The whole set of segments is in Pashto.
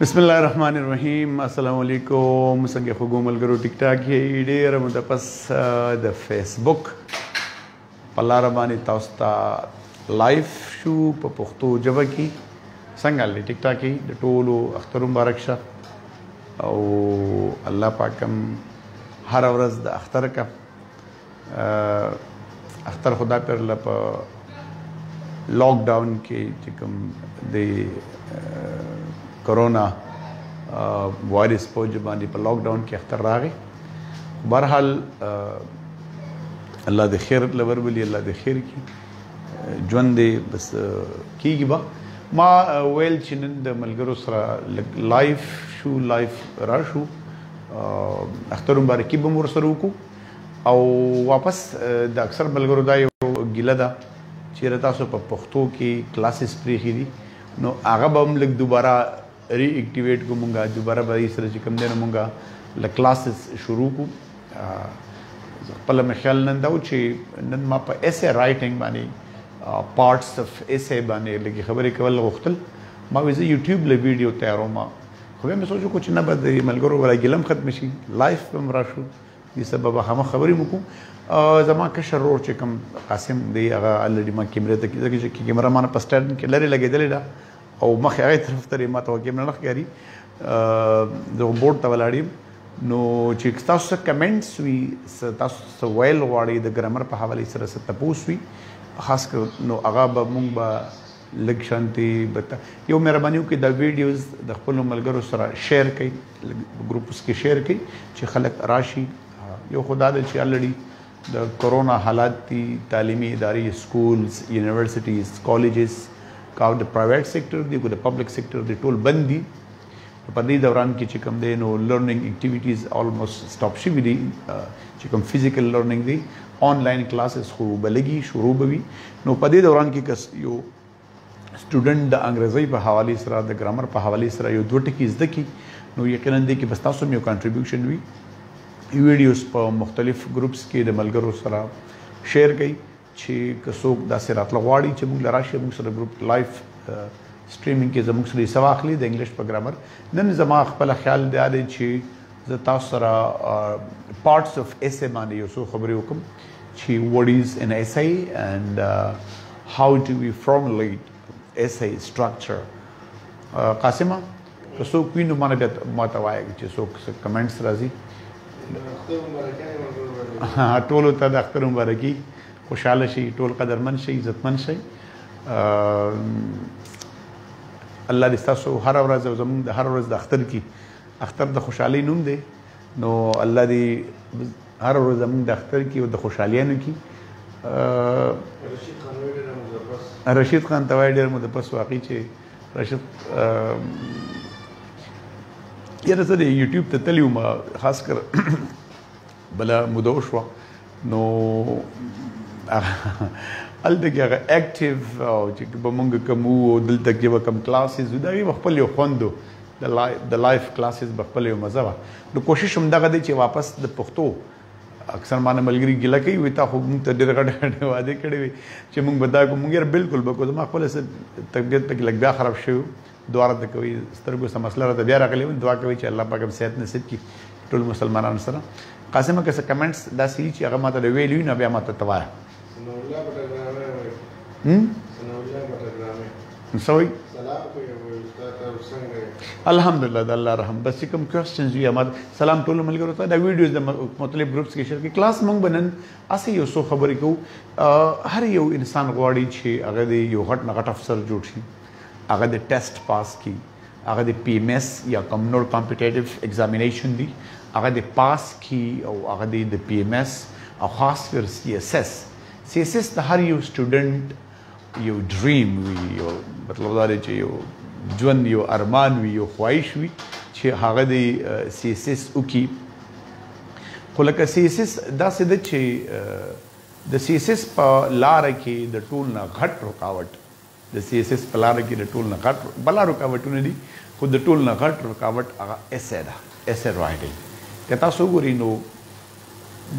بسم الله الرحمن الرحیم السلام علیکم څنګه خو ګومل ګرو ټیک ټاک یې ډیر مده پس د فیسبوک په لار باندې تاسو ته لایف شو په پښتو ژبه کې څنګه لې ټیک ټاک کې د ټولو اختر مبارک شه او الله پاکم هر ورځ د اختر کا اختر خدا پر له په لاک ډاون کې چې کوم د کرونا وایرس په وجه باندې په لاک ډاون کې اختر راغی برحال الله د خیر لور ولي الله د خیر کی ژوند دی بس کیږي با ما ویل چې نن د ملګرو سره لایف شو لایف را شو اختر مبارکي به مور سره وکړو او واپس د اکثر ملګرو دا یو ګیله ده چې تاسو په پښتو کې کلاسز پریخي دي نو هغه به هم لږ دوباره ری اکټیویټ کو مونږه دوباره به یې سره چې کوم دی نو مونږه له کلاسز شروع کو خپل مې خیال نن دا و چې نن ما په ایسه رائټینګ باندې پارټس اف ایسه باندې لګي خبرې کول غوښتل ما ویزه یوټیوب له ویډیو تیاروم خو به مې سوچو کو چې نه به د ملګرو ولا ګلم ختم شي لایف به مرا شو دې سبب هم خبرې وکړو زما کشر رور چې کوم قاسم دی هغه الډی ما کیمرې ته کېږي چې کیمرا مان په سټاډن کې لري لګېدلې ده او مخ هغه طرف ته ما ته کیمرا نه ښکاري زه بورډ ته ولاړم نو چې تاسو څه کمنټس وي تاسو څه ویل غواړي د ګرامر په حواله سره څه تپوس وي خاص کر نو هغه به مونږ به لږ شانتي بته یو مهرباني وکړئ دا ویډیوز د خپل ملګرو سره شیر کړئ ګروپس کې شیر کړئ چې خلک راشي یو خدای دې چې الړي د کورونا حالات دي تعلیمي ادارې سکولز یونیورسيټیز کالجز کاو د پرایویټ سېکټر دی کو د پبلک سېکټر دی ټول بند دي په دې دوران کې چې کوم دی نو لرننګ اکټیویټیز آلموست سټاپ شوې دي چې کوم فزیکل لرننګ دی آنلاین کلاسز خو بلګي شروع بوي نو په دې دوران کې کس یو سټوډنټ د انګریزۍ په حواله سره د ګرامر په حواله سره یو دوه ټکي زده کی نو یقینا دې کې بس تاسو یو کنټریبیوشن وي ویډیوز په مختلف ګروپس کې د ملګرو سره شیر کړئ چې که څوک داسې راتله غواړي چې موږ لراشي موږ سره ګروپ لایف سټریمینګ کې زموږ سره سوا اخلي د انګلیش په ګرامر نن زما خپل خیال دی چې زه تاسو سره پارټس اف ایسه باندې یو څو خبرې وکم چی وات ایز ان ایسای اینډ هاو ډو وی فورمولیټ ایسای سټراکچر قاسمه که څوک وي نو مانه بیا ماته وایي چې څوک کمنټس راځي ټول ته د اختر مبارکي خوشاله شي ټول قدرمن شي عزتمن شي الله دې تاسو هر ورځ او زموږ د هر ورځ د اختر کې اختر د خوشحالي نوم دی نو الله دی هر ورځ زمونږ د اختر کې او د خوشحالیانو کې رشید خان ته وایي ډېر مو د پس واقعي چې رشید یاره زه د یوټیوب ته تللی وم خاص کر بله موده وشوه نو هلته کې هغه اکټیو او چې به مونږ کوم او دلته کې به کوم کلاسز وي دا یو خپل یو خوند د لایف کلاسز به خپل یو مزه وه نو کوشش هم دغه دی چې واپس د پښتو اکثر ما نه ملګري ګیله کوي وي تا خو موږ ته ډېر غټ غټ وعدې کړې وي چې موږ به دا کوو موږ یې بالکل به کوو زما خپله طبیعت پکې لږ بیا خراب شوی دعا راته کوي سترګو څه مسله راته بیا راغلې وي دعا کوي چې الله پاک هم صحت نصیب کړي ټول مسلمانانو سره قاسمه که څه کمنټس داسې وي چې هغه ما ته د ویلي وي نو بیا ما ته ته وایه سوي الحمدلله د الله رحم بس کوم کوېشنز وی امر سلام ټول ملګرو ته دا ویډیوز د مختلف ګروپس کې شیر کې کلاس مونږ بنن اسې یو څو خبرې کو هر یو انسان غواړي چې هغه یو غټ نه غټ افسر جوړ شي هغه د ټیسټ پاس کړي هغه د پی ایم ایس یا کوم نور کمپټیټیو ایگزامینیشن دی هغه د پاس کی او هغه د پی ایم ایس او خاص کر سی ایس ایس سی ایس ایس د هر یو سټوډنټ یو ډریم وی یو مطلب دا دی چې یو ژوند یو ارمان وی یو خواهش وی چې هغه دی سی ایس ایس او کی خو لکه سی ایس ایس دا څه ده چې د سی ایس ایس په لار کې د ټول نه غټ رکاوټ د سي ايس ايس په لاره کې د ټول نه غټ بلا رکاوټونه دي خو د ټول نه غټ رکاوټ هغه اسه ده اسه رائډنګ که تاسو وګورئ نو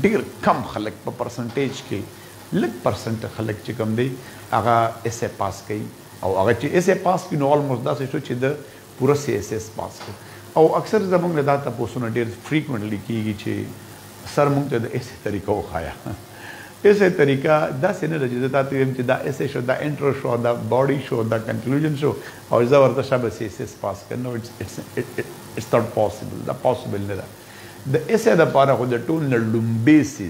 ډیر کم خلک په پرسنټیج کې لږ پرسنټ خلک چې کم دی هغه اسه پاس کوي او هغه چې اسه پاس کوي نو آلموست داسې شو چې د پوره سي ايس ايس پاس کړ او اکثر زمونږ نه دا تپوسونه ډير فريکونټلي کيږي چي سر مونږ ته د ايسي طريقه وښايه ايسي طريقه داسي نه ده چي زه تاته ويم چي دا ايسي شو دا انټرو شو دا باډي شو دا کنکلوژن شو او زه ورته شابه سي ايس ايس پاس کړ نو اټس ناټ پاسيبل دا پاسيبل نه ده د ايسي لپاره خو د ټول نه لومبي سي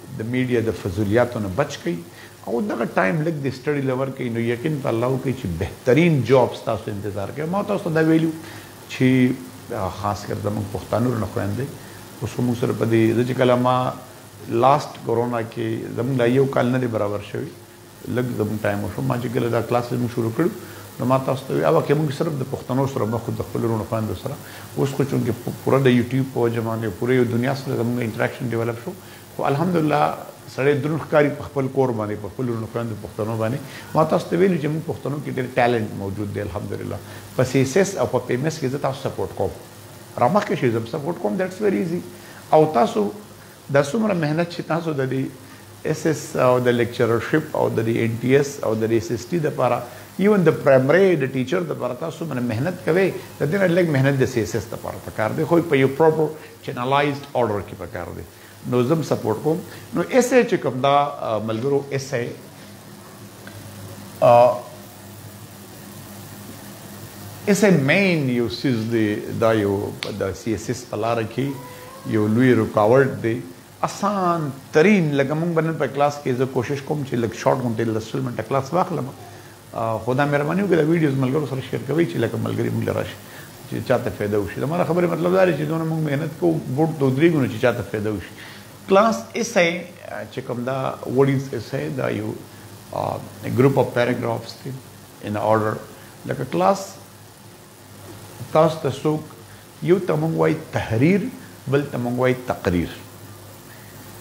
د میډیا د فضولیاتو نه بچ کړئ او دغه ټایم لږ د سټډي له ورکړئ نو یقین په الله وکړئ چې بهترین جواب ستاسو انتظار کوي ما تاسو ته دا ویلي وو چې خاص کر زموږ پښتانو نه خویندې اوس خو موږ سره په دې زه چې کله ما لاست کورونا کې زموږ لا یو کال نه دی برابر شوی لږ زموږ ټایم وشو ما چې کله دا کلاسز موږ شروع کړو نو ما تاسو ته هغه کې موږ صرف د پښتنو سره مخ د خپل رونو خويندو سره اوس خو چونکې پوره د یوټیوب په وجه باندې پوره یو دنیا سره زموږ انټراکشن ډیولپ شو خو الحمدلله سړی درون ښکاری په خپل کور باندې په خپل رونو خويندو پښتنو باندې ما تاسو ته ویلو چې موږ پښتنو کې ډېر ټالنت موجود دی الحمدلله په سی اس اس او په پی ایم اس کې زه تاسو سپورټ کوم رامخکې شئ زه سپورټ کوم دیټس ویری ایزي او تاسو دا څومره محنت چی تاسو د دی ایس ایس او د لیکچرر شپ او د دی این ټی ایس او د دی ایس ایس ټی د پاره ایون د پرایمری د ټیچر د پاره تاسو څومره محنت کوی د دی نه لږ محنت د سی ایس ایس د پاره پکار دی خو په یو پراپر چینلایزد ارډر کی پکار دی نو زم سپورټ کوم نو ایس ای چې کوم دا ملګرو ایس ای اس ایم مین یو څیز دی دا یو د سی اس اس په لار کې یو لوی رکاوټ دی اسان ترین لکه مونږ بنن په کلاس کې زه کوشش کوم چې لکه شارټ غونډه لسل منټه کلاس واخلم خدا مهرباني وکړه ویډیوز ملګرو سره شیر کوي چې لکه ملګری مونږ لراشي چې چاته فایده وشي دا مره خبره مطلب دا چې دونه مونږ مهنت کوو بوت دوه درې غونډه چې چاته فایده وشي کلاس ایسه چې کوم دا وډیز ایسه دا یو ګروپ اف پیراګرافز دي ان اورډر لکه کلاس تاسو ته څوک یو ته مونږ وایي تحریر بل ته مونږ وایي تقریر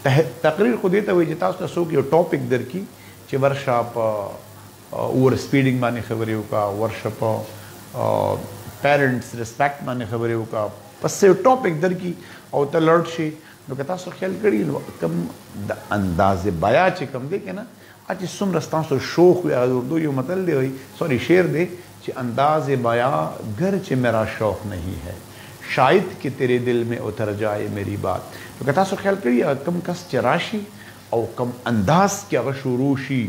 تقریر خو دې ته وایي چې تاسو ته څوک یو ټاپک درکړي چې ورشه په اوور سپیډینګ باندې خبرې وکړه ورشه په پیرنټس ریسپیکټ باندې خبرې وکړه پس یو ټاپک درکړي او ته لړ شي نو که تاسو خیال کړی نو کم د انداز بیا چې کم دی کنه اچ سمره تاسو شوخ وي هغه اردو یو متل دی وي سوري شعر دی چې انداز بیا ګر چې میرا شوق نہیں ہے شاید کې تیرې دل می اتر جائے میری بات نو که تاسو خیال کړی کم کس چې راشي او کم انداز کې هغه شروع شي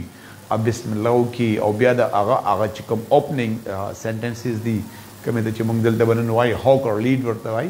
ا بسم الله وکي او بیا د هغه هغه چې کوم اوپننګ سنټنسز دي کومه د چې موږ دلته بنن وای هاو کر لیډ ورته وای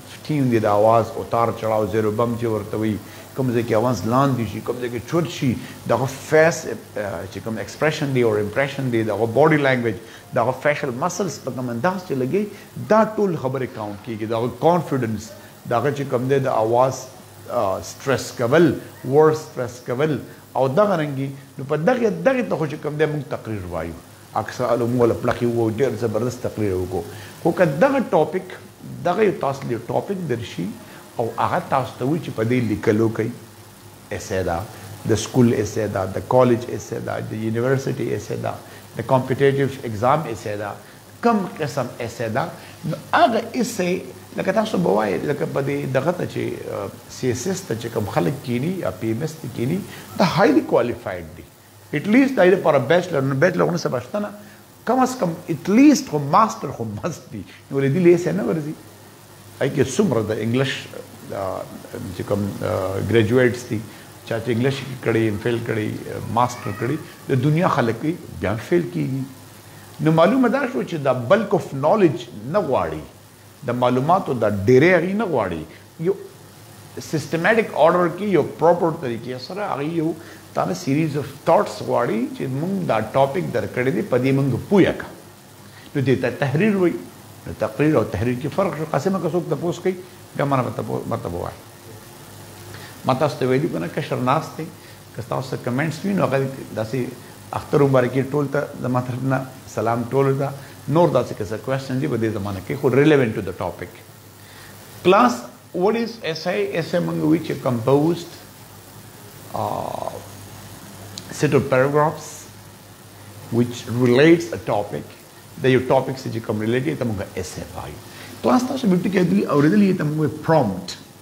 سټيون دې د اواز اوتار چړاو زيرو بم چې ورته وي کوم ځای کې اواز لاندې شي کوم ځای کې چوت شي دغه فیس چې کوم ایکسپریشن دی او امپریشن دی دغه باډي لانګویج دغه فیشل مسلز په کوم انداز چې لګي دا ټول خبرې کاونټ کیږي دغه کانفیډنس دغه چې کوم دی د اواز سټریس کول ور سټریس کول او دغه رنګي نو په دغه دغه ته خو چې کوم دی موږ تقریر وایو اکثر علو مونږ له پړقی ووایو ډیر زبردست تقریر وکړو خو که دغه ټاپک دغه یو تاسو له ټاپک درشي او هغه تاسو ته وي چې په دې لیکلو کوي ایسه ده د سکول ایسه ده د کالج ایسه ده د یونیورسټي ایسه ده د کمپټیټیو ایګزام ایسه ده کوم قسم ایسه ده نو هغه ایسه لکه تاسو به وایي لکه په دې دغه ته چې سی ایس ایس ته چې کوم خلک کینی یا پی ایم ایس ته کینی دا هایلی کوالیفاید دي ایټ لیست دای لپاره بیچلر نو بیچلر غو څه بشته نه کم از کم ایټ لیست خو ماستر خو مست دی نو لري دي څه نه ورزي اي کې څومره د انګلیش چې کوم ګریجویټس دي چا چې انګلیش کړي ایم فیل کړي ماستر کړي د دنیا خلک بیا فیل کیږي نو معلومه ده شو چې دا بلک اف نالج نه غواړي د معلوماتو دا ډیری هغی نه غواړی یو سیستماټیک آرډر کی یو پراپر طریقی سره هغی یو تانه سیریز اف ټاټس غواړی چی مونږ دا ټاپک درکړی دی په دی مونږ پوه که نو دی ته تحریر وای نو تقریر او تحریر کی فرق شو قسمه که څوک تپوس کوي بیا مانه مطلب وای ما تاسو ته ویلی کنه کشر ناست دی که ستاسو څه کمنټس وي نو هغه داسې اختر مبارکي ټول ته زما طرف نه سلام ټول ته نور داسې که څه کوېسچن دي په دې زمانه کې خو ریلیونټ ټو د ټاپک کلاس وټ از ایس آی ایس آی موږ وی چې کمپوزډ سیټ اف پیراګرافز which relates a topic د یو ټاپک سره چې کوم ریلیټډ ته موږ ایس ایف آی کلاس تاسو به ټکی دی اوریدلې ته موږ پرومپټ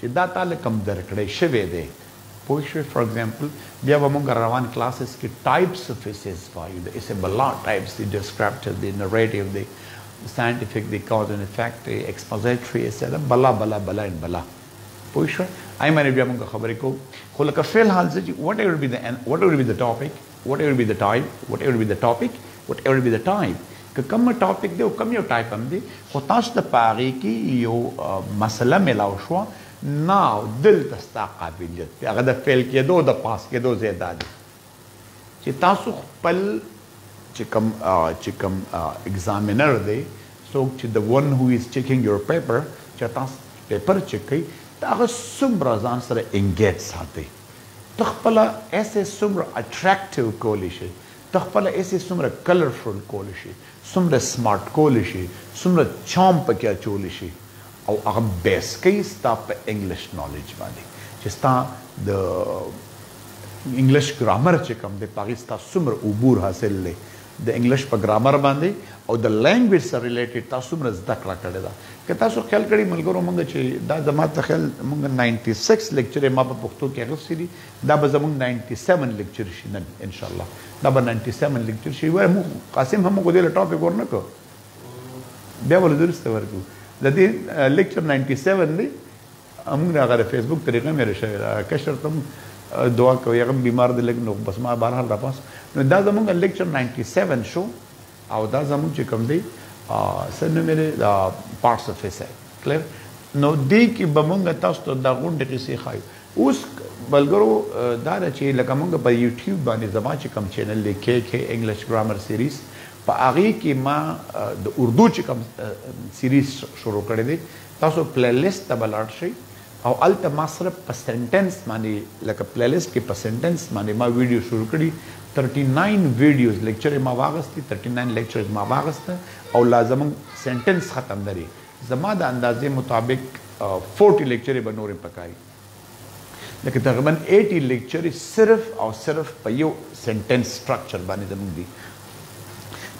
چې دا تا له کوم درکړی شوی دی پوه شوې فار اګزامپل بیا به موږ روان کلاسز کې ټایپس اف اسیز وایو د اسې به لا ټایپس دي ډیسکرپټیو دي نریټیو دي ساینټیفیک دي کاز ان افیکټ دي ایکسپوزیټری اسې ده بلا بلا بلا ان بلا پوه شوې آی باندې بیا موږ خبرې کوو خو لکه فی الحال زه چې وټ ایور بي د وټ ایور بي د ټاپک وټ ایور بی د ټایپ وټ ایور بی د ټاپک وټ ایور بی د ټایپ که کوم ټاپک دی او کوم یو ټایپ هم دی خو تاسو ته په هغې کې یو مسله میلاو شوه ناو دلته ستا قابلیت دی هغه د فیل کېدو د پاس کېدو ځای دا دی چې تاسو خپل چې کوم چې کوم ایگزامینر دی څوک چې د ون هو از چیکینګ یور پیپر چې تاسو پیپر چیک کوي دا هغه څومره ځان سره انګیج ساتي ته خپله اسې څومره اټراکټیو کولی شې، ته خپله اسې څومره کلرفول کولی شې، څومره سمارټ کولی شې، څومره چارم پکې اچولی شې او هغه بیس کوي ستا په انګلش نالیج باندې چې ستا د انګلش ګرامر چې کوم دی په هغې ستا څومره عبور حاصل دی. د انګلش په ګرامر باندې او د لانګویج سره ریلیټډ تا څومره زده کړه کړې ده که تاسو خیال کړی ملګرو موږ چې دا زما ته خیال موږ 96 لیکچر ما په پښتو کې اخیستي دي دا به زموږ 97 لیکچر شي نن ان شاء الله دا به 97 لیکچر شي وای مو قاسم هم کو دې ټاپک ورنه کو بیا ول درسته ورکو د دې لیکچر 97 دی امونږ نه هغه د فیسبوک طریقه مې را شوې ده هغه کشر ته هم دعا کوي هغه هم بیمار دی لږ نو بس ما بهرحال راپاس نو دا زمونږ لیکچر 97 شو او دا زمونږ چې کوم دی څه نوم یې دی دا پارټس اف فیس کلیر نو دې کې به مونږ تاسو ته دا غونډې قصې ښایو اوس بلګرو دا ده چې لکه مونږ په یوټیوب باندې زما چې کوم چینل دی کې کې انګلیش ګرامر سیریز په هغې کې ما د اردو چې کوم سیریز شروع کړی دی تاسو پلی لیست ته به لاړ شئ او هلته ما صرف په سنټنس باندې لکه پلی لیست کې په سنټنس باندې ما ویډیو شروع کړي ترټي ناین ویډیوز لیکچر یې ما واغستې ترټي ناین لیکچرز ما واغسته او لا زموږ سنټنس ختم نه دی زما د اندازې مطابق فورټي لیکچرې به نورې پکاري لکه تقریبا 80 لیکچرې صرف او صرف په یو سنټنس سټرکچر باندې زموږ دي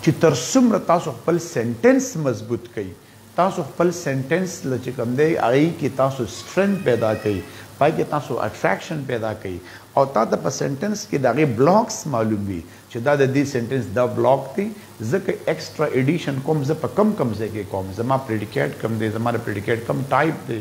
چې تر څومره تاسو خپل سنټنس مضبوط کړئ تاسو خپل سنټنس له چې کوم دی هغه کې تاسو سټرنګ پیدا کوي پای کې تاسو اټراکشن پیدا کوي او تا ته په سنټنس کې د هغې بلاکس معلوم وي چې دا د دې سنټنس دا بلاک دی زه که اکسټرا ایډیشن کوم زه په کوم کوم ځای کې کوم زما پریډیکیټ کوم دی زما د پریډیکیټ کوم ټایپ دی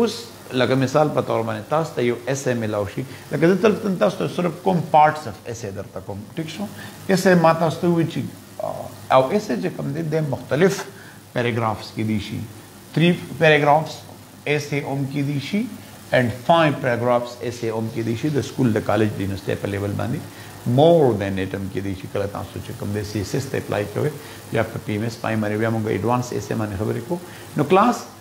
اوس لکه مثال په طور باندې تاسو ته یو اسې ملاو شي لکه زه تل تل تاسو ته صرف کوم پارټس اف اسې درته کوم ټیک شو اسې ما تاسو ته وی چې او اسې چې کوم دي د مختلف پیراګرافز کې دي شي 3 پیراګرافز اسې اوم کې دي شي and 5 paragraphs essay اوم کې دي شي د سکول د کالج د یونیورسيټي په لیول باندې مور دین اټم کې دي چې کله تاسو چې کوم د سی اس اس ته اپلای کوئ یا په پی ایم اس پرایمري بیا موږ ایډوانس ایس ایم باندې خبرې کوو نو کلاس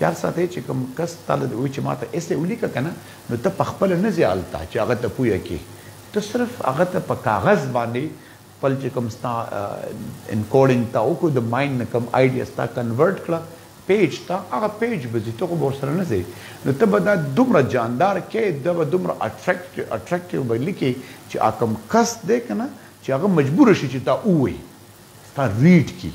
یاد ساته چی کوم کس تاله د وی چی ماته ایسه ولیکه کنه نو ته پخپله نه ځی هلته چی هغه ته پوه کی ته صرف هغه ته په کاغذ باندی خپل چی کوم ستا انکوډینګ تا وکړو د ماینډ نه کوم ایډیاز تا کنورټ کړه پیج ته هغه پیج به ځی ته خو به ورسره نه ځی نو ته به دا دومره جاندار کی دا به دومره اټریکټیو به لیکی چی هغه کوم کس دی کنه چی هغه مجبور شی چی تا ووایی ستا ریډ کی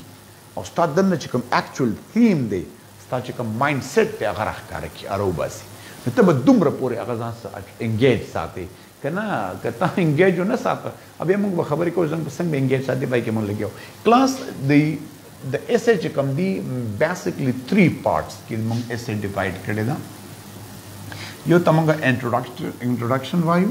او ستا دننه چې کوم اکچول تیم دی، ستا چې کوم ماینډ سیټ دی هغه راښکاره کړي او راوباسي نو ته به دومره پورې هغه ځان سره انګیج ساتې که نه که تا انګیج ونه ساته او بیا موږ به خبرې کوو زموږ به څنګه به انګیج ساتې پای کې موږ لګیا یو کلاس د د ایسې چې کوم دی بیسیکلی تری پارټس کې موږ ایسې ډیوایډ کړې ده یو ته موږ انټروډکشن وایو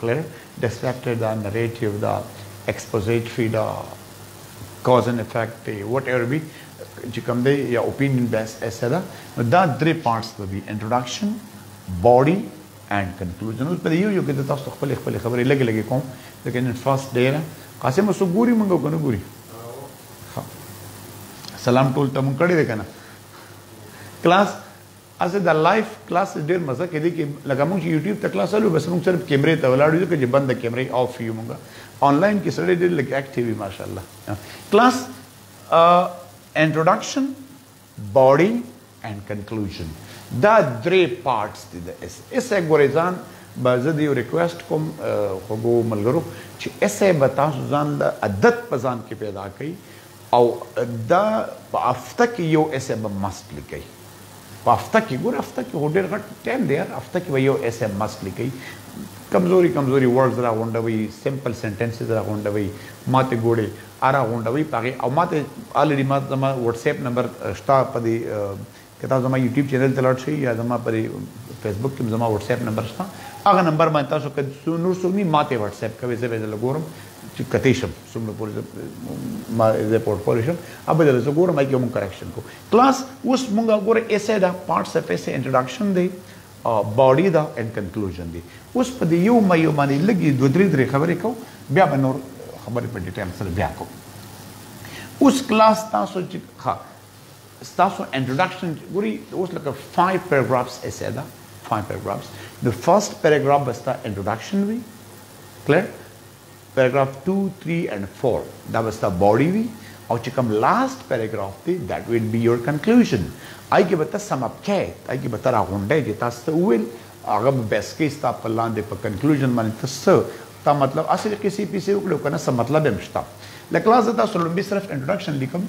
کړه، ډسټراکټر ده، نرېټیو ده، اېکسپوزېټري ده، کاز اېنډ افېکټ دی، وټ اېور بي چې کوم دی یا اوپېنیون بېس اېسه ده، نو دا درې پارټس به وي، انټروډکشن، باډي اېنډ کنکلوزن. اوس په دې یو یو کې زه تاسو ته خپلې خپلې خبرې لږې لږې کوم، ځکه نن فرسټ ډې ده. قاسم اوس څوک ګوري مونږ او که نه ګوري؟ ښه. سلام ټولو ته مونږ کړی دی که نه؟ کلاس. هسې دا لایف کلاسز ډېر مزه کوي دې کې لکه موږ چې یوټیوب ته کلاس الو بس موږ صرف کیمرې ته ولاړ یو ځکه چې بنده کیمرې آف یو موږ آنلاین کې سړی ډېر لږ اکټیو وي ماشاءالله کلاس انټروډکشن باډي اینډ کنکلوژن دا درې پارټس دي د اس اس ګورېزان به زه دیو ریکویسټ کوم خوګو ملګرو چې اس به تاسو ځان د عادت په ځان کې پیدا کړئ او دا په هفته کې یو ایس ایم مست لیکئ په هفته کې ګور هفته کې هډیر غټ ټیم دی یار هفته کې به یو ایس ایم مست لیکئ کمزوري کمزوري ورډز را غونډوي سمپل سنټنسز را غونډوي ماته ګوړي ارا غونډوي پاغي او ماته الریډي ما زما واتس اپ نمبر شتا په دې که تاسو زما یوټیوب چینل ته لاړ شئ یا زما پر فیسبوک کې زما واتس اپ نمبر شته هغه نمبر باندې تاسو که څو نور څوک نه ماته واتس اپ کوي زه به زه ګورم چې کته شم څومره پورې ما زه پورټفولیو شم اوبه زه زه ګورم چې موږ کریکشن کو کلاس اوس موږ ګوره ایسه دا پارټس اف ایسه انټروډکشن دی باډي دا اینډ کنکلوژن دی اوس په دې یو مې یو باندې لګي دوه درې درې خبرې کو بیا به نور خبرې په ډیټیل سره بیا کو اوس کلاس تاسو چې ښه ستاسو انټروډکشن ګوري اوس لکه 5 پیراګرافز ایسه ده 5 پیراګرافز نو فرست پیراګراف به ستا انټروډکشن وي کلیر پیراګراف 2 3 اینڈ 4 دا به ستا باډي وي او چې کوم لاست پیراګراف دی دیټ ویل بی یور کنکلوژن آی کې به ته سم اپ کې آی کې به تر غونډه چې تاسو ته ویل هغه به بیس کې ستا په لاندې په کنکلوژن باندې تاسو تا مطلب اصل کې سی پی سی وکړو کنه سم مطلب هم شته لکه لاس تاسو لومبي صرف انټروډکشن لیکم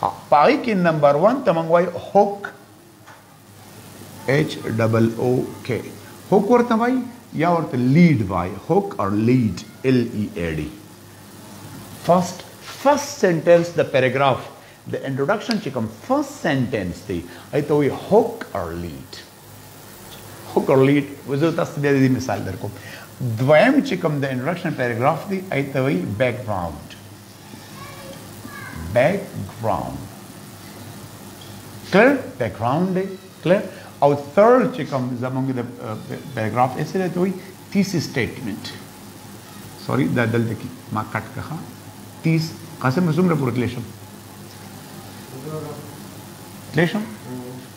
ها په هغه کې نمبر ون ته موږ وایو هوک ایچ ډبل او کې هوک ورته وایي یا ورته لیډ وایي هوک او لیډ ال ای ای ډي فرست فرست سنټنس د پیراګراف د انټروډکشن چې کوم فرست سنټنس دی ایته وی هوک اور لیډ خو کورلیټ وزر تاسو بیا دې مثال درکوم دویم چې کوم د انټروډکشن پیراګراف دی ایت ته وایي بیک ګراوند بیک ګراوند کلر بیک ګراوند دی کلر او ثرډ چې کوم زمونږ د پیراګراف یې سره ته وایي تیسی سټیټمنټ سوري دا دلته کې ما کټ کړه تیس قاسم زمره پورې کلیشم کلیشم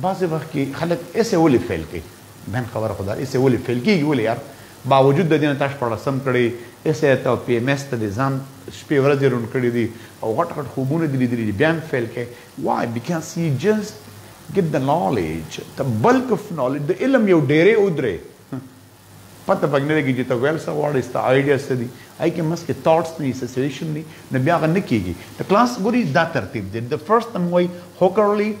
بعضی وخت کی خلک هسی ولی فیل کوي مین خبره خو دا هسی ولی فیل کیږي ولی یار باوجود د دې نه تا شپاړسم کړی هسی ته او پی ایم ایس ته دې ځان شپې ورځې روڼ کړی دی او غټ غټ خوبونه دې لیدلی دي بیا هم فیل کوي وای بیکاز یی جست ګیټ د نالیج ته بلک اف نالیج د علم یو ډیرې ودرې پته پک نه لګي چې ته ویل څه غواړې ستا آیډیا څه دي آی کې مس کې ټاټس نه څه سیشن نه نه بیا غن کیږي د کلاس ګوري دا ترتیب دی د فرست تم وای هوکرلیټ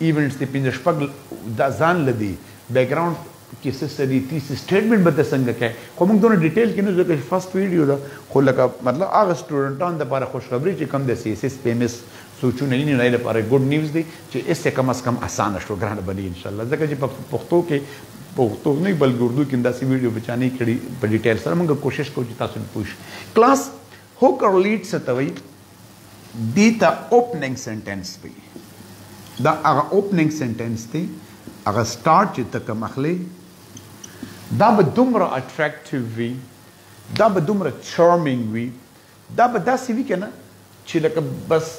ایونټس دی پنځه شپږ دا ځان له دی بیک ګراونډ کې څه څه دي تیس سټیټمنټ به ته څنګه کوې خو موږ دونه ډیټیل کې نه ځکه چې فرست ویډیو ده خو لکه مطلب هغه سټوډنټان دپاره خوشخبري چې کوم د سي ایس ایس پي ایم ایس سوچونه یې نه لپاره ګډ نیوز دی چې اس کم از کم اسانه شو ګرانه بني ان شاء الله ځکه چې په پښتو کې پښتو نه بلکې اردو کې داسې ویډیو په چانه کړي په ډیټیل سره موږ کوشش کوو چې تاسو پوه شئ کلاس هوکر لیډ څه ته وایي دې ته اوپننګ سنټنس وایي. دا هغه اوپننګ سنټنس دی، هغه سټارټ چې ته کوم اخلې، دا به دومره اټریکټیو وي، دا به دومره چارمنګ وي، دا به داسې وي که نه چې لکه بس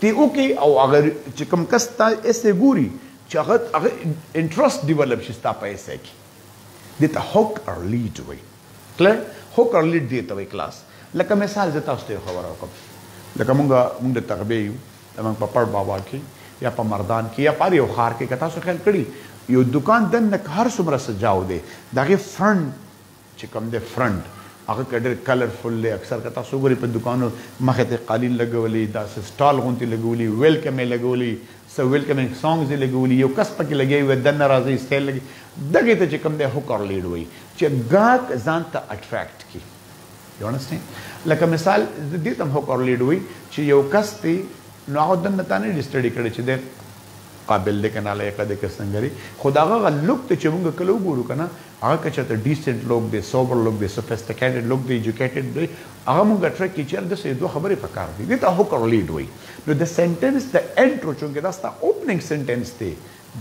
ته وکړې او هغه چې کوم کس ستا ایسې ګوري چې هغه هغه انټرسټ ډیولپ شي ستا په ایسې کې. دې ته هوک اور لیډ وایي. کلر هوکر لیډ دې ته وایي کلاس لکه مثال زه تاسو ته یو خبره وکړم لکه مونږ مونږ د تغبې یو زمونږ په پړ بابا کې یا په مردان کې یا په هر یو ښار کې که تاسو خیال کړي یو دکان دننه که هر څومره سجاو دی د هغې فرنټ چې کوم دی فرنټ هغه که ډېر کلرفل دی اکثر که تاسو وګورئ په دکانو مخې ته یې قالین لګولي داسې سټال غوندې لګولي ویلکم یې لګولي څه ویلکمینګ سونګز یې لګولي یو کس پکې لګیا وي دننه راځي سټایل لګي دغه ته چې کوم دی هوک اور لیډ وایي چې ګاک ځان ته اټریکټ کی یو انډرسټینډ لکه مثال دې تم هوک اور لیډ وایي چې یو کس دی نو هغه دننه تا نه ډیسټډي کړي چې د قابل دی کنه لایق دی که څنګه دی خو دا هغه لوک ته چې موږ کله وګورو کنه هغه که چېرته ډیسنټ لوک دی سوبر لوک دی سوفیسټیکیټډ لوک دی ایجوکیټډ دی هغه مونږ ټرک کی چیرې ده سه دوه خبرې پکار دی دی ته هوکر لیډ وای نو د سنټنس د انټرو چونکه دا ستا اوپننګ سنټنس دی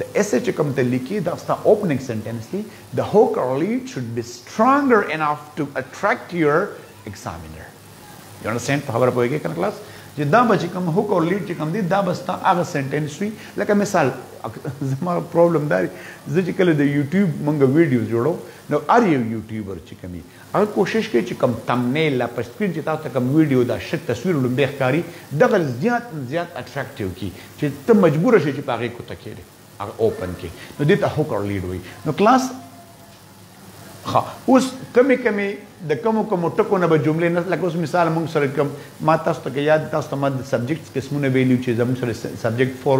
د ایسه چې کوم ته لیکی دا ستا اوپننګ سنټنس دی د هوکر لیډ شوډ بی سټرانګر انف ټو اټریکټ یور ایکزامینر یو انډرسټینډ په خبره پوهیږئ کنه کلاس چې دا به چې کوم هوک او لیډ چې کوم دی دا به ستا هغه سنټنس وي لکه مثال زما پرابلم دا دی زه چې کله د یوټیوب مونږ ویډیوز جوړو نو هر یو یوټیوبر چې کوم هغه کوشش کوي چې کوم تمنیل لا په سکرین چې تاسو ته کوم ویډیو دا شک تصویر لومبې ښکاري دغل زیات نه زیات اټراکټیو کړي چې ته مجبور شې چې په هغې کوته کېنې هغه اوپن کړې نو دې ته هوکر لیډ وایي نو کلاس ښه اوس کمې کمې د کمو کمو ټکو نه به جملې نه لکه اوس مثال موږ سره کوم ما تاسو ته یاد تاسو ته ما د سبجیکټس قسمونه ویلي چې زموږ سره سبجیکټ فور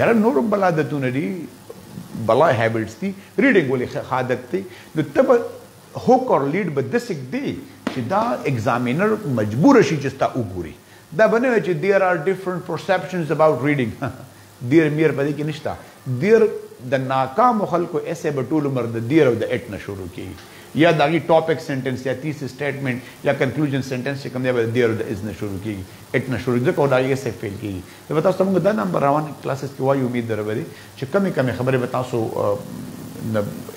یاره نور هم بلا عادتونه دي بلا هیبټس دي ریډینګ ولې ښه عادت دی نو ته به هوک اور لیډ به داسې ږدې چې دا ایگزامینر مجبور شي چې ستا وګوري دا به نه وي چې دیر آر ډیفرنټ پرسپشنز اباوټ ریډینګ دیر میر په دې کې نشته دیر د ناکامو خلکو ایسه به ټول عمر د دیر او د اټ نه شروع کیږي یا د هغې ټاپک سنټنس یا تیس سټیټمنټ یا کنکلوژن سنټنس چې کوم دی به د دیر او د از نه شروع کیږي اټ نه شروع ځکه او د هغې ایسه فیل کیږي زه به تاسو ته موږ دا نه په روان کلاسز کې وایو امید لرم به چې کمې کمې خبرې به تاسو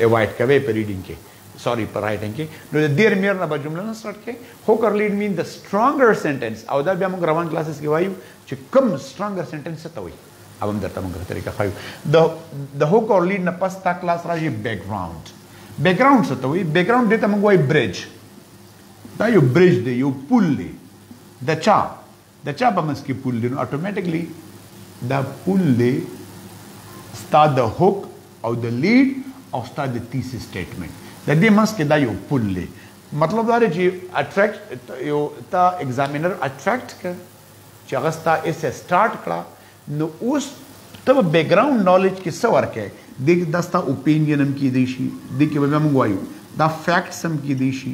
اوایډ کوئ په ریډینګ کې سوري په رائټینګ کې نو د دیر میر نه به جمله نه سټارټ کې خو کر لیډ مین د سټرانګر سنټنس او دا بیا موږ روان کلاسز کې وایو چې کم سټرانګر سنټنس ته وایي او هم درته موږ طریقه خایو د د هو کر لیډ نه پس تا کلاس راځي بیک ګراوند بیک ګراوند څه ته وایي بیک ګراوند دې ته موږ وایي برج دا یو برج دی یو پول دی د چا د چا په منځ کې پول دی نو اټومټکلی دا پول دی ستا د هوک او د لیډ او ستا د تیسیس سټیټمنټ د دې منځ کې دا یو پول دی مطلب دا دی چې اټریکټ یو تا ایگزامینر اټریکټ کړ چې هغه ستا ایس سٹارټ کړه نو اوس ته په بیک ګراوند نالج کې څه ورکې د دستا اوپینین هم کې دی شي د کې به موږ وایو دا فیکټس هم کې دی شي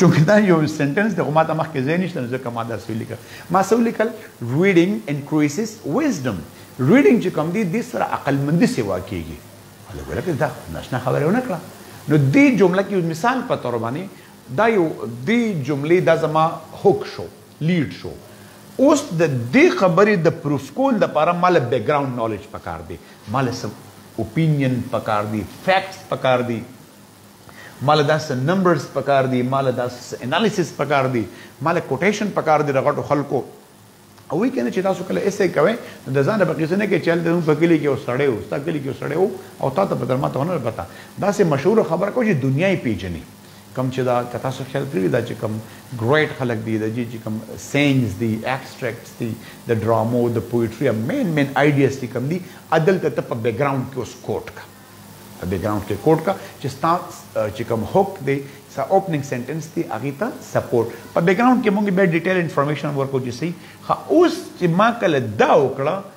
چونکه دا یو سنټنس دی خو ما ته مخکې ځای نشته ځکه ما دا څه لیکل ما څه لیکل ریډینګ انکریسز ویزډم ریډینګ چې کوم دی د سره عقلمندي سیوا کیږي هغه ویل کې دا ناشنا خبره ونه کړه نو دې جمله کې مثال په تور باندې دا یو دې جملې دا زما هوک شو ليډ شو اوس د دي خبري د پروف کول د پاره ماله بيګراونډ نالج پکار دي ماله څه اوپينين پکار دي فيکټس پکار دي ماله دا څه نمبرز پکار دي ماله دا څه اناليسيس پکار دي ماله کوټيشن پکار دي رغټو خلکو او وی کنه چې تاسو کله ایسه کوي د ځان په قصه نه کې چل ته په کلی کې وسړې او ستا کلی کې وسړې او تا ته په درمه ته نه پتا دا سه مشهور خبره کوي چې دنیا یې پیژني کوم چې دا که تاسو خیال کړي دا چې کوم ګریټ خلک دي د جې چې کوم سینګز دي ایکسټریکټس دي د ډرامو د پوئټري مین مین آیډیاز چې کوم دي عدل ته ته په بیک ګراوند کې اوس کوټ کا په بیک ګراوند کې کوټ کا چې ستا چې کوم هوک دی سا اوپننګ سنټنس دی هغه ته سپورټ په بیک ګراوند کې مونږ به ډیټیل انفارمیشن ورکو چې سي خا اوس چې ما کله دا وکړه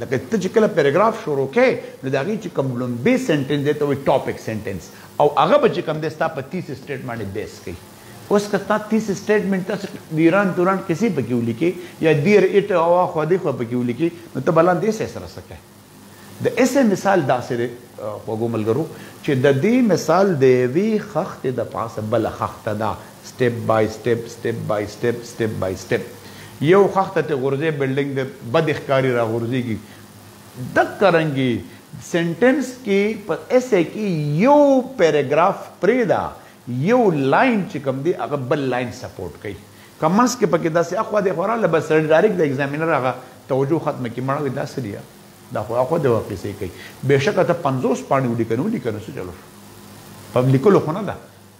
لکه ته چې کله پراګراف شروع کوې نو د هغې چې کوم لومبې سنټنس دی ته وایي ټاپک سنټنس او هغه به چې کوم دی ستا په تیسس سټیټ باندې بیس کوي اوس که ستا تیسس سټیټمنټ تاسو د ایران توران کیسې پکې ولیکې یا دیر ایټ او اخوا دیخوا پکې ولیکې نو ته به لاندې اسې سره څه کوې د اسې مثال داسې دی خوږو ملګرو چې د دې مثال د یوې خښتې د پاسه بله خښته ده سټیپ بای سټیپ سټیپ بای سټیپ سټیپ بای سټیپ یو خخته ته غورځې بلډنګ د بد ښکاری را غورځيږي دک رنګي سنټنس کې په اس ای کې یو پیراګراف پریدا یو لاین چې کوم دی هغه بل لاین سپورټ کوي کمنس کې پکې داسې اخوا د خورا لبس سره ډایرک د ایگزامینر هغه توجه ختم کې مړوي داسې دی دا خو اخوا د واقع سي کوي بهشکه ته 50 پاڼې ولیکنو لیکنو څه چلو شو په لیکلو خو نه ده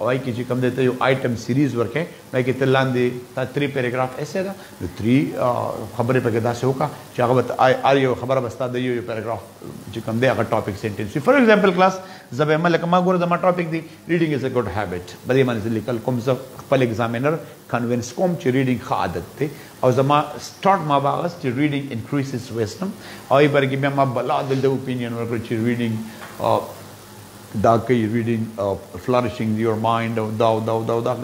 او هغه کې چې کوم دی ته یو آیټم سیریز ورکې نو هغه کې ته لاندې تا تری پیراګراف ایسه ده نو تری خبرې پکې داسې وکړه چې هغه ته ار یو خبره بستا د یو پیراګراف چې کوم دی هغه ټاپک سنټنس فار ایگزامپل کلاس زبې ملک ما ګور زما ټاپک دی ریډینګ از ا ګډ هابټ بلې معنی ځل لیکل کوم زه خپل ایگزامینر کنوینس کوم چې ریډینګ ښه عادت دی او زما سٹارټ ما باغس چې ریډینګ انکریسز ویسټم او ای برګې بیا ما بلا دلته اوپینین ورکړ چې ریډینګ دا کوي ریډینګ فلارشینګ یور مایند او دا او دا او دا او دا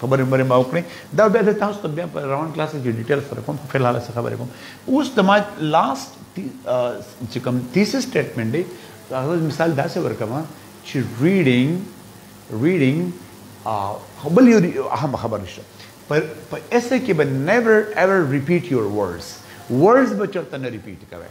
خبرې مرې ما وکړې دا بیا زه تاسو ته بیا په روان کلاس کې ډیټیل سره کوم په الحال څه خبرې کوم اوس د ما لاست چې کوم تیسس سټیټمنټ دی هغه مثال داسې ورکوم چې ریډینګ ریډینګ خبل یو اهم خبر نشته پر په ایسه کې به نیور ایور ریپیټ یور ورډز ورډز به چرته نه ریپیټ کوي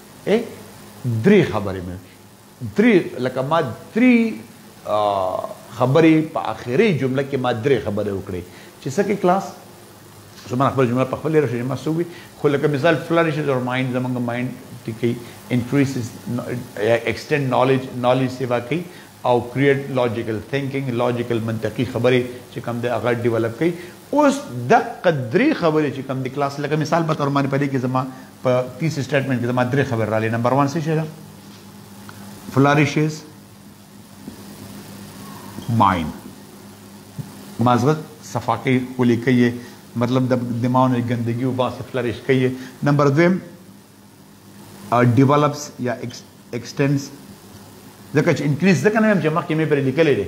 ای دری خبری می دری لکه ما دری خبری په اخری جمله کی ما دری خبری وکړی چی سکی کلاس زما خپل جمله په خپل راشي ما سوي خو لکه مثال فلریشز اور مایند زمونږ مایند ټیکي انکریسز ایکسټند نالج نالج سیوا کوي او کریټ لاجیکل ثینکینګ لاجیکل منطقي خبرې چې کوم د هغه ډیولپ کوي اوس د قدرې خبرې چې کوم د کلاس لکه مثال په تور باندې پدې کې زما په پیس سټیټمنټ کې زما درې خبر رالی نمبر 1 څه شي ده فلاریشز ماین مازغه صفا کوي ولي کوي مطلب د دماغ نه ګندګي او باسه فلریش کوي نمبر 2 ډیولپس یا ایکسټینډز ځکه چې انکریز ځکه نه ویم چې مخکې مې پر لیکلې دي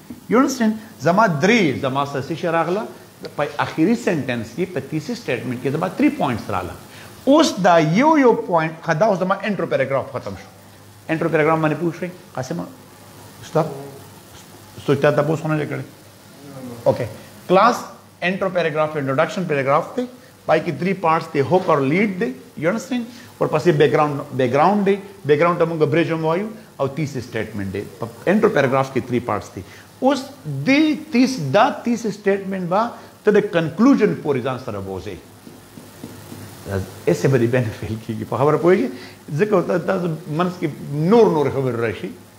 You understand؟ زما درې زما سره څه شی راغله په اخیری سنټنس کې په تیسیس سټیټمنټ کې زما تری پوینټس رااله اوس دا یو یو پوینټ خدا اوس زما انټرو پیراګراف ختم شو انټرو پیراګراف باندې پوه شئ قاسم استاد سوچا ته پوښتنه کړې اوکې کلاس انټرو پیراګراف انټروډکشن پیراګراف ته پای کې درې پارټس دی هوک اور لیډ دی یو انډرسټینډ ورپسې بیک ګراوند بیک ګراوند دی بیک ګراوند ته موږ بریج هم وایو او تیس سټیټمنټ دی په انټرو پیراګراف کې درې پارټس دی اوس دې تیس دا تیس سټیټمنټ با ته د کنکلوژن پورې ځان سره بوزي ایسه به دې بینه فیل کېږي په خبره پوهېږي ځکه تاسو منځ کې نور نور خبر راشي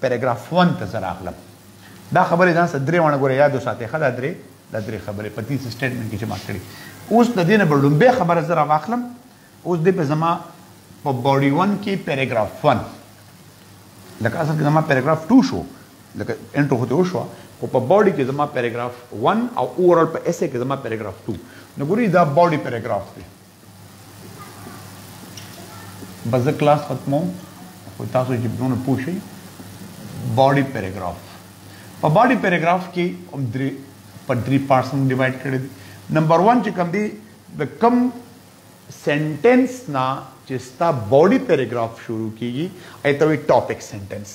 پراګراف ون ته زه راغلم دا خبرې ځان سره درې واړه ګوره یاد وساتئ ښه دا درې دا درې خبرې په تیس سټیټمنټ کې چې ما کړي اوس د دې نه به لومبۍ خبره زه راواخلم اوس دې په زما په باډي ون کې پیراګراف ون لکه اصل کې زما پیراګراف ټو شو لکه انټرو خو ته وشوه خو په باډي کې زما پیراګراف ون او اوورال په ایسه کې زما پیراګراف ټو نو ګوري دا باډي پیراګراف دی بس زه کلاس ختموم خو تاسو چې دونه پوه شئ باډي پیراګراف په باډي پیراګراف کې هم درې په درې پارټس هم ډیوایډ کړی دی نمبر 1 چې کوم دی د کم سنټنس نه چې ستا باډي پیراګراف شروع کیږي ایته وی ټاپک سنټنس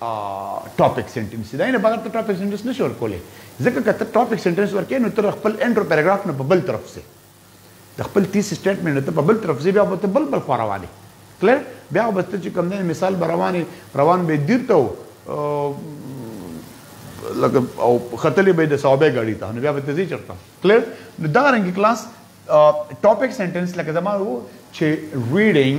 ټاپک سنټنس دی دا نه بغیر ته ټاپک سنټنس نشي ورکولای ځکه که ته ټاپک سنټنس ورکې نو تر خپل انټرو پیراګراف نه په بل طرف سي د خپل تیس سټیټمنټ ته په بل طرف سي بیا به ته بل بل خو روانې کلر بیا به ته چې کوم دی مثال به روانې روان به دیر ته لکه او خطلې به د صحابه غاړي ته نو بیا به ته ځي چرته کلر دا رنګ کلاس ټاپک سنټنس لکه زما وو چې ریډینګ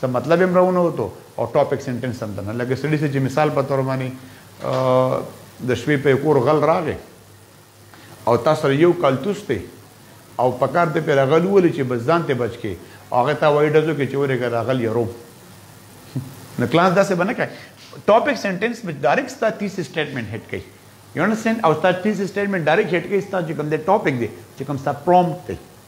څه مطلب هم راونه وتو او ټاپک سنټنس هم درنه لګه سړي سه چې مثال په تور باندې د شپې په کور غل راغې او تاسو سره یو کال توسته او پکار ته پر غل ول چې بس ځان ته بچ کې هغه تا وای دزو کې چې ورګه دا غل یرو نو کلاس دا څه بنه کوي ټاپک سنټنس وچ ډایرکټ ستا 30 سټیټمنټ هټ کوي یو انډرستاند او ستا 30 سټیټمنټ ډایرکټ هټ کوي ستا چې کوم د ټاپک دی چې کوم ستا پرومپټ دی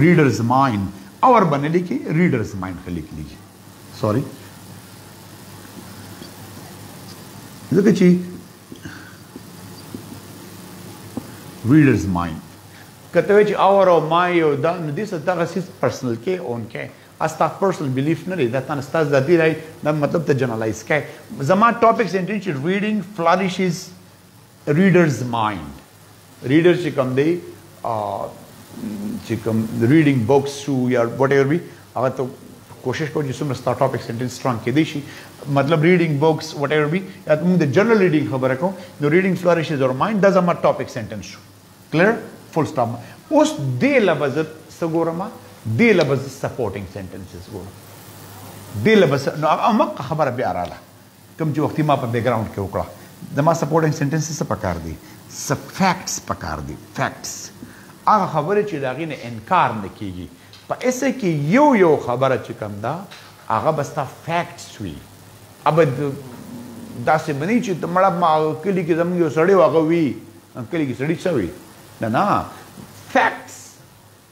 ریډرز ماین اور بنه لیکي ریډرز ماین خلک لیکي سوري ځکه چې ریډرز ماین کته چې اور او ما یو دا نو دې څه دغه سیس پرسنل کې اون کې استا پرسنل بیلیف نه لري دا تاسو ستاسو د دې راي دا مطلب ته جنرالایز کې زما ټاپکس انټینشن ریډینګ فلریشز ریډرز ماینډ ریډر چې کوم دی چې کوم ریډینګ بوکس شو یا وټ ایور وی هغه ته کوشش کوو چې څومره ستا ټاپک سنټنس سترانګ کېدی شي مطلب ریډینګ بوکس وټ ایور وی یا موږ د جنرال ریډینګ خبره کوو نو ریډینګ فلوریشز اور ماینډ دا زما ټاپک سنټنس شو کلیر فول سټاپ اوس دې لفظ څه ګورم دې لفظ سپورټینګ سنټنسز ګورم دې لفظ نو هغه خبره بیا رااله کوم چې وختي ما په بیګراونډ کې وکړه زما سپورټنګ سنټنسز څه پکار دي څه فیکټس پکار دي فیکټس هغه خبرې چې د هغې نه انکار نه کیږي په ایسه کې یو یو خبره چې کوم ده هغه به ستا فیکټس وي ابه داسې به نه وي چې مړه ما کلي کې زموږ یو سړی و هغه وي کلي کې سړي څه وي نه نه فیکټس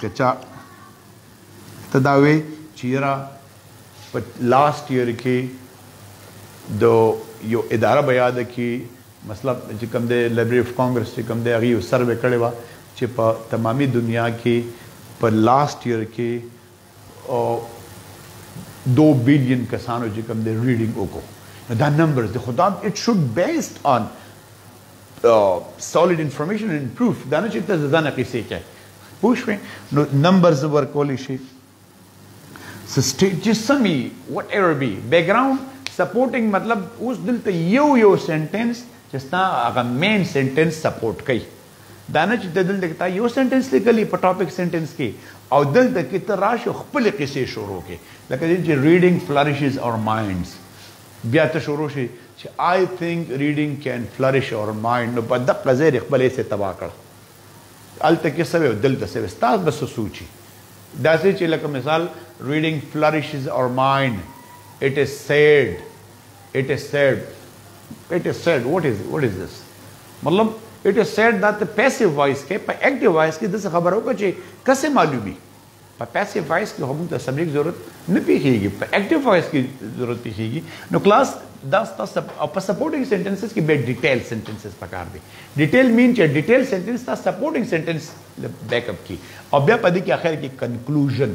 که چا ته دا وې چې یره په لاست ییر کې د یو اداره به یاده کړي مثلا چې کوم دی لایبرري اف کانګرس چې کوم دی هغې یو سروې کړې وه چې په تمامي دنیا کې په لاست ییر کې او دو بلین کسانو چې کوم دی ریډینګ وکړو نو دا نمبرز دی خو دا اټ شوډ بیسډ آن سالیډ انفارمیشن اینډ پروف دا نه چې ته ځدانه قصې کوي پوه شوې نو نمبرز ورکولی شي سټیټ جسمي وټ ایور بي بیکګراوند سپورټینګ مطلب اوس دلته یو یو سنټنس چې ستا هغه مین سنټنس سپورټ کوي دا نه چې ته دلته کې تا یو سنټنس لیکلی په ټاپک سنټنس کې او دلته کې ته راشو خپل قصې شروع کې لکه دې چې ریډینګ فلریشز اور ماینډز بیا ته شروع شي چې آی تھنک ریډینګ کین فلریش اور ماینډ نو په دقه ځای دې خپل ایسه تبا کړ هلته کې سوي او دلته سوي ستاسو بس سوچي داسې چې لکه مثال ریډینګ فلریشز اور ماینډ اټ از سیډ اټ از سیډ اټ از سیډ واټ از واټ از دس مطلب اټ از سیډ دا ته پیسیو وایس کې په اکټیو وایس کې داسې خبره وکړه چې کسه معلومي په پیسیو وایس کې هم ته سبجیکټ ضرورت نه پیښیږي په اکټیو وایس کې ضرورت پیښیږي نو کلاس دا تاسو په سپورټینګ سنټنسز کې به ډیټیل سنټنسز پکار دي ډیټیل مین چې ډیټیل سنټنس تاسو سپورټینګ سنټنس بیک اپ کی او بیا په دې کې اخر کې کنکلوژن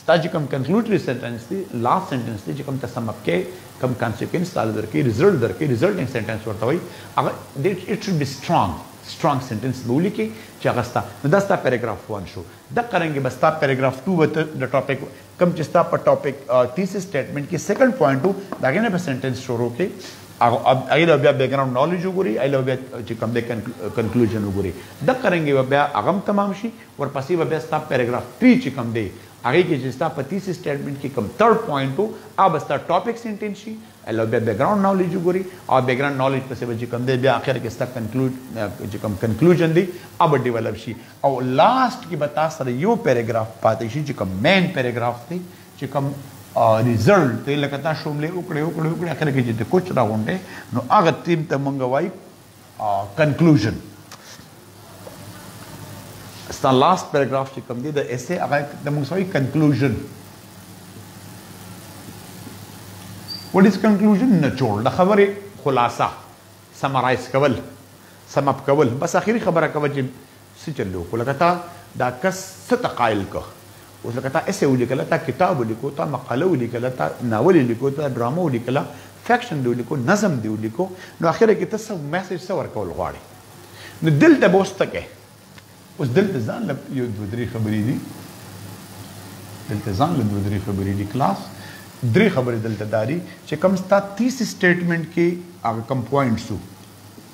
ستا چې کوم کنکلوډري سنټنس دی لاست سنټنس دی چې کوم ته سم اپ کې کوم کانسیکوینس تعالی درکې ریزلټ درکې ریزلټینګ سنټنس ورته وایي هغه دیټ اټ شوډ بی سټرانګ سټرانګ سنټنس به ولیکې چې هغه ستا نو دا ستا پیراګراف 1 شو د قرنګ به ستا پیراګراف 2 وته د ټاپک کوم چې ستا په ټاپک تیسیس سټیټمنټ کې سیکنډ پوینټ وو دا غنه په سنټنس شروع کې هغه ایله بیا بیک ګراوند نالج وګوري ایله بیا چې کوم د کنکلوژن وګوري د قرنګ بیا هغه تمام شي ورپسې به بیا ستا پاراګراف ټري چې کوم دی هغې کې چې ستا په تیسیس سټیټمنټ کې کوم ترډ پوائنټ و هغه به ستا ټاپک سینټینس شي اله بیا بیکګراونډ نالیج وګوري او بیکګراونډ نالیج پسې به چې کوم دی بیا اخر کې ستا کنکلوډ چې کوم کنکلوژن دی هغه به ډیولپ شي او لاست کې به تا سره یو پاراګراف پاتې شي چې کوم مین پاراګراف دی چې کوم ریزلټ دی لکه تا شوملې وکړې وکړې وکړې اخر کې چې ته کوچ راغونډې نو هغه تیم ته مونږ وایي کنکلوژن ستا لاست پیراګراف چې کوم دی د ایسه هغه د موږ سوي کنکلوژن وات از کنکلوژن نچوړ د خبرې خلاصه سمرایز کول سم اپ کول بس اخیری خبره کوي چې څه چل دې وکړو لکه تا دا کس څه ته قایل کړ اوس لکه تا اسې ولیکله تا کتاب ولیکو تا مقاله ولیکله تا ناول ولیکو تا ډرامه ولیکله فکشن دی ولیکو نظم دی ولیکو نو اخر کې ته څه میسج څه ورکول غواړي نو دلته به اوس ته کې اوس دلته ځان له یو دوه درې خبرې دي دلته ځان له دوه درې خبرې دي کلاس درې خبرې دلته داري چې کم ستا تیس سټیټمنټ کې هغه کم پوینټس وو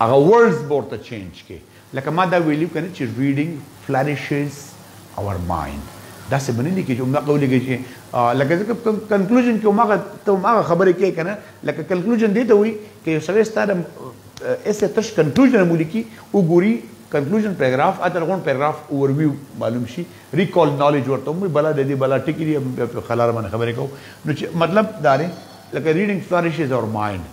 هغه ورډز به ورته چینج کړې لکه ما دا ویلي کنه چې ریډینګ فلریشز اور مایند داسې باندې لیکي چې همدغه ولیکي چې لکه ځکه په کنکلوژن کې همغه ته همغه خبرې کوي که نه لکه کنکلوژن دې ته وایي که یو سړی ستا د ایسې تش کنکلوژن هم ولیکي وګوري کنکلوژن پیراګراف اتر غون پیراګراف اوورویو معلوم شي ریکال نالج ورته هم بلا د دې بلا ټکي دي په خلار باندې خبرې کوو نو چې مطلب دا دی لکه ریډینګ فلریشز اور مایند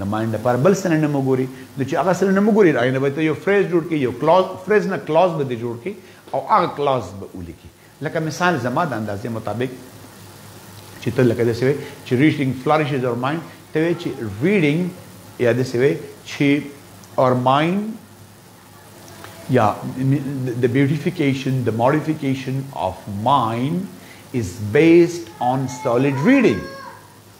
د معنی لپاره بل سننم وګوري نو چې هغه سننم وګوري هغه نه به ته یو فریز جوړ کړي یو کلاز فریز نه کلاز به دې جوړ کړي او هغه کلاز به ولیکي لکه مثال زما د اندازې مطابق چې ته لکه داسې وایي چې ریډینګ فلارشز اور مایند ته وایي چې ریډینګ یا داسې وایي چې اور مایند یا د بیوټیفیکیشن د ماډیفیکیشن اف مایند is based on solid reading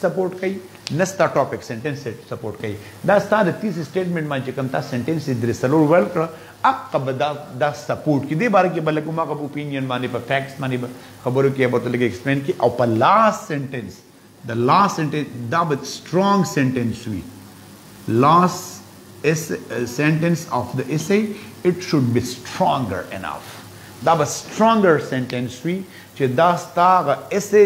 سپورټ کوي نه ستا ټاپک سنټنس سپورټ کوي دا ستا د تیس سټیټمنټ باندې چې کوم تا سنټنس یې درې څلور ویل کړه هغه به دا دا سپورټ کړي دې باره کې به لږ هماغه په اوپینین باندې په فیکټس باندې به خبرو کې به ورته لږ ایکسپلین کړي او په لاس سنټنس د لاس سنټنس دا به سټرونګ سنټنس وي لاس اس سینټنس اف د ایسې اټ شوډ بی سټرانګر انف دا به سټرانګر سینټنس وي چې دا ستا هغه ایسې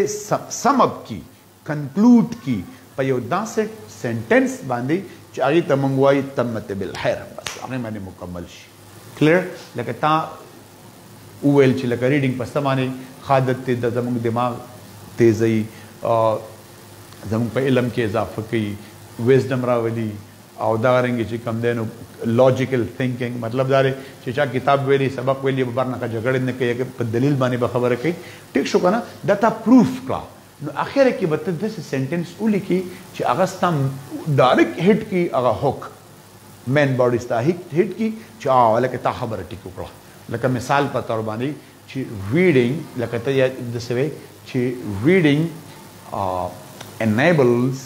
سم اپ کړي کنکلوډ کړي په یو داسې سینټنس باندې چې هغې ته موږ وایي تمت بالخیر بس هغې باندې مکمل شي کلیر لکه تا وویل چې لکه ریډینګ په څه باندې ښه عادت دی دا زموږ دماغ تیزوي زموږ په علم کې اضافه کوي ویزډم راولي او دغه رنګ چی کوم دی نو لاجیکل تینکینګ مطلب دا دی چی چا کتاب ویلی سبق ویلی په برنه جګړه نه کوي په دلیل باندې به خبره کوي ټیک شو کنه دا تا پروف کړه نو اخر کې به ته داسې سنټنس ولیکي چې هغه ستا ډایرکټ هټ کی هغه هوک مین باډي ستا هټ کی چې اه لکه تا خبره ټیک وکړه لکه مثال په تور باندې چې ریډینګ لکه ته د سوي چې ریډینګ انیبلز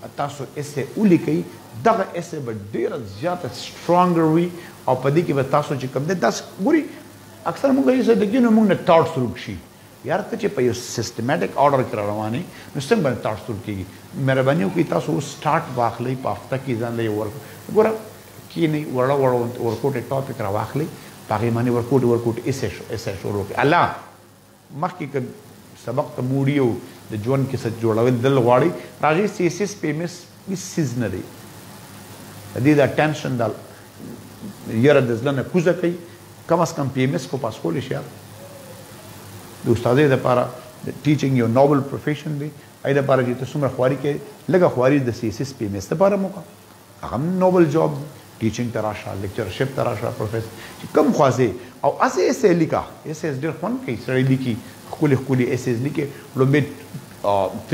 که تاسو ایسې ولیکئ، دغه ایسې به ډېره زیاته سټرانګر وي او په دې کې به تاسو چې کوم دی داسې ګوري اکثره موږ ایسې ته کېنو موږ نه تاټ سروک شي. یاره ته چې په یو سیستماټیک آرډر کې را روان یې نو څنګه به تاټ سروک کېږي؟ مهرباني وکړئ تاسو اوس سټارټ واخلئ په هفته کې ځان له یو ورک ګوره کېنئ وړه وړه ورکوټې ټاپک را واخلئ په هغې باندې ورکوټې ورکوټې ایسې ایسې شروع کړئ. الله! مخکې که سبق ته ګوړي او د جوند کيسه جوړول دل غواړي راغي سيسيس پيمس هيڅ سيز نه دي د دې دا ټنشن دا يره د زړه نه کوزه کوي کم از کم پيمس خو پاس کول شي د استادې د لپاره ټیچینګ یو نوبل پروفیشن دی اې د لپاره چې ته څومره خواري کوي لږه خواري د سيسيس پيمس لپاره موکه هغه هم نوبل جاب دی ټیچنګ ته راشه لیکچر شپ ته راشه پروفیسور چې کم خوازه او اسه ایسه لیکا ایسه ایس ډیر خوند کوي سړی لیکي خولي خولي ایسه ایس لیکي لومبه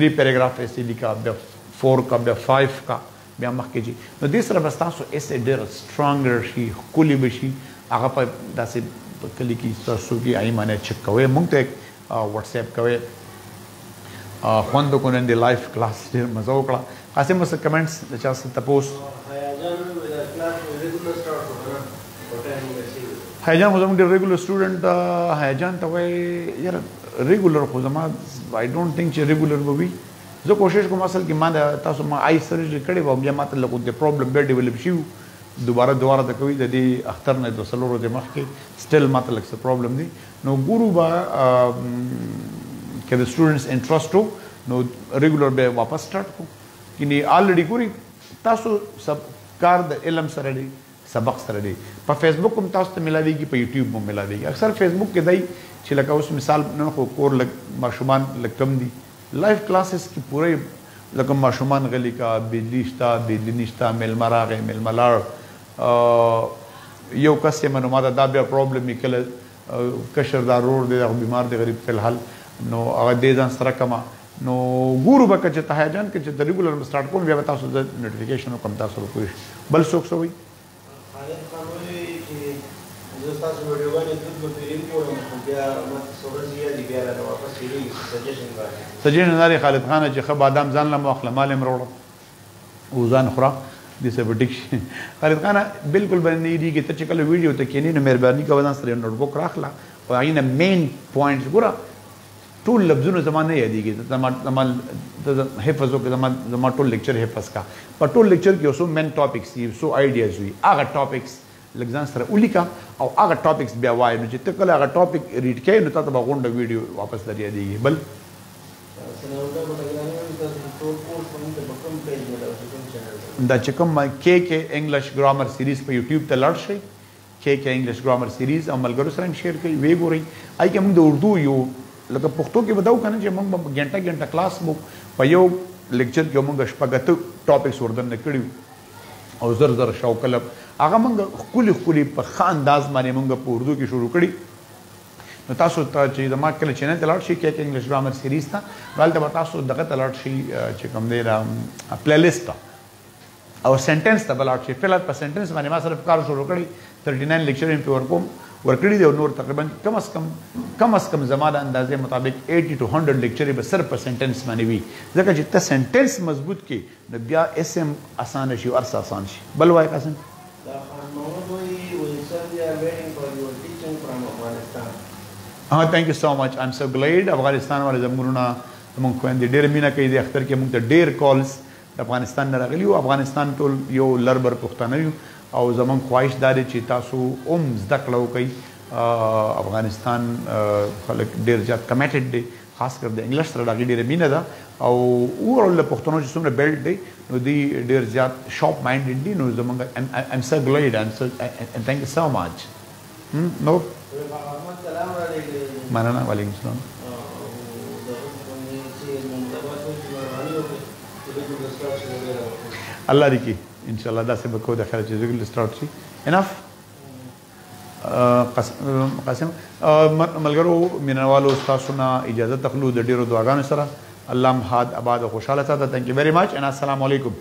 3 پیراګراف ایسه لیکا بیا 4 کا بیا 5 کا بیا مخکې جي نو دې سره بس تاسو ایسه ډیر سترونګر شي خولي بشي هغه په داسې کلی کې تاسو کې ایمانه چک کوي مونږ ته وټساپ کوی خوند وکړو نن دی لایف کلاس ډیر مزه وکړه قاسم مو څه کمنټس د چا څه تپوس هیجان خو زموږ ډېر ریګولر سټوډنټ ده هیجان ته وایي یاره ریګولر خو زما آی ډونټ تھنک چې ریګولر به وي زه کوشش کوم اصل کې ما د تاسو ما آی سرجري کړې وه بیا ما ته لږ د پرابلم بیا ډیولپ شي دوباره دواره د کوي د دې اختر نه د سلورو د مخ کې سټل ما ته لږ څه پرابلم دي نو ګورو به که د سټوډنټس انټرست وو نو ریګولر به واپس سٹارټ کو یعنی الریډي ګوري تاسو سب کار د علم سره دی سبق سره دی په فیسبوک هم تاسو ته ملاویږي په یوټیوب هم ملاویږي اکثر فیسبوک کې دی چې لکه اوس مثال نن خو کور لګ ماشومان لګ کم دي لایف کلاسز کې پوره لکه ماشومان غلي کا بجلی شته بجلی نشته ملمراغه ململاړ آه يو کس يمه نو ماته دا بيا پرابلم وي کله کشر دا رور دی هغه بيمار دی غريب فلحال نو هغه دی ځان سره کما نو ګورو به کچه تهيا جان کچه د ريګولر سٹارټ کوم بیا به تاسو د نوټیفیکیشن وکم تاسو به پوه بل څوک څه وي خالد خان وی چې زه تاسو ویډیوګانې ټول په پیری ګورم خو بیا ما سورز یې دی بیا را واپس یې سجیشن راځي سجیشن لري خالد خان چې خه بادام ځان له مخله مال امروړم اوزان خورا دې سه بټیک شي خالد خان بالکل باندې نه دی کې ته چې کله ویډیو ته کینې نو مهرباني کوه ځان سره نوټ بک راخلا او هغه نه مین پوینټس ګوره ټول لفظونه زما نه یادېږي ته زما زما ته حفظ وکړه زما زما ټول لیکچر حفظ کا په ټول لیکچر کې اوسو مین ټاپکس دي سو آیډیاز وي هغه ټاپکس لږ ځان سره ولیکه او هغه ټاپکس بیا وایه نو چې ته کله هغه ټاپک ریډ کوې نو تاته به غونډه ویډیو واپس در یادیږي بل دا چې کوم کې کې انګلیش ګرامر سیریز په یوټیوب ته لاړ شئ کې کې انګلیش ګرامر سیریز او ملګرو سره هم شیر کړئ وی ګورئ آی کې موږ د اردو یو لکه پښتو کې وداو کنه چې موږ په ګنټه ګنټه کلاس مو په یو لیکچر کې موږ شپږ ته ټاپکس وردن نه کړیو او زر زر شو کله هغه موږ خولي خولي په ښه انداز باندې موږ په اردو کې شروع کړي نو تاسو ته چې زما کله چینل ته لاړ شئ کیک انګلش ګرامر سیریز ته نو هلته به تاسو دغه ته لاړ شئ چې کوم دی دا پلی لیست ته او سنټنس ته به لاړ شئ فلحال په سنټنس باندې ما صرف کار شروع کړی 39 لیکچر یې پې ورکوم ورکړي دي او نور تقریبا کم از کم کم از کم زما د اندازې مطابق 80 ټو 100 لیکچرې به صرف په سنټنس باندې وي ځکه چې ته سنټنس مضبوط کې نو بیا اسم اسانه شي او هر څه اسان شي بل وایه قاسم. دا خان محمد وایی وی سر وی آر ویټینګ فار یور ټیچنګ فرام افغانستان. ها تانک یو سو مچ ایم سو ګلیډ افغانستان والو زموږ وروڼه زموږ خویندې ډېره مینه کوي دې اختر کې موږ ته ډېر کالز د افغانستان نه راغلي او افغانستان ټول یو لر بر پښتانه یو او زموږ خواهش دا دی چې تاسو هم زده کړه وکړئ افغانستان خلک ډېر زیات کمیټډ دی خاص کر د انګلش سره د هغوی ډیره مینه ده او اوورال د پښتنو چې څومره بیلټ دی نو دوی ډیر زیات شارپ ماینډډ دي نو زمونږ ایم ایم سو ګلیډ ایم سو ایم ثانک یو سو ماچ نور مننه وعلیکم السلام الله دې کې ان شاء الله دا سبق کو د خیر چې زګل سٹارټ شي انف قاسم ملګرو مینوالو تاسو نه اجازه تخلو د ډیرو دعاګانو سره الله مهاد آباد او خوشاله ساته ثانک یو ویری ماچ اند السلام علیکم